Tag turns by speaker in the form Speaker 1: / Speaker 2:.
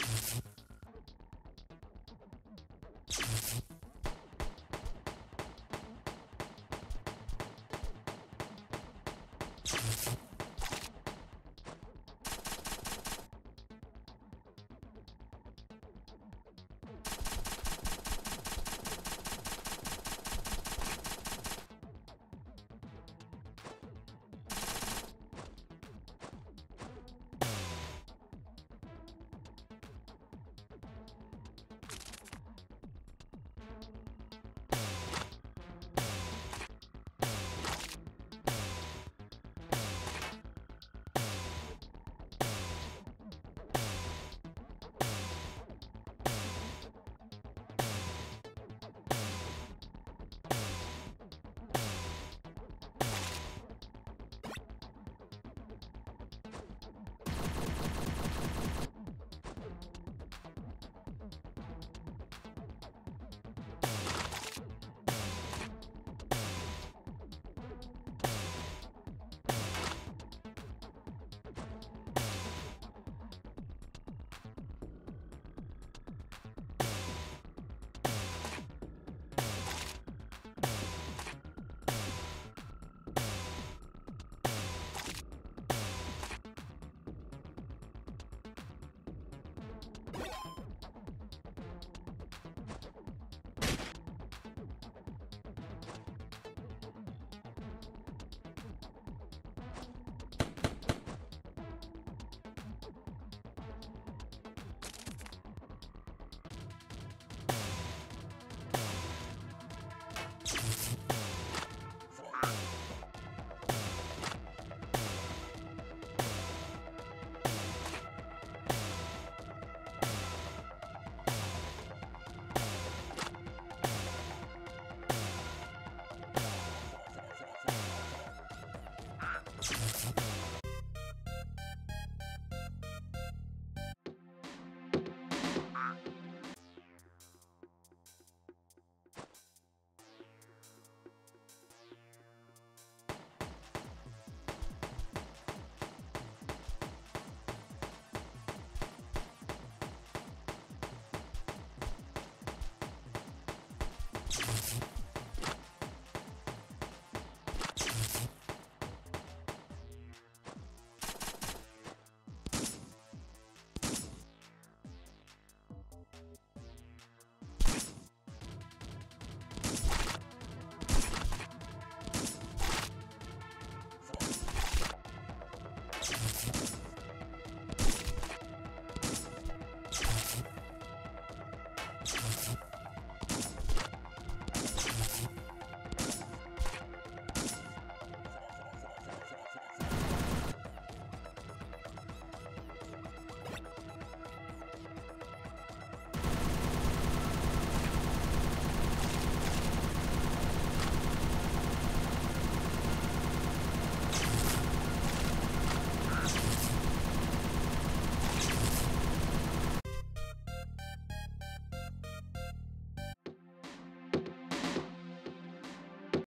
Speaker 1: Mm-hmm.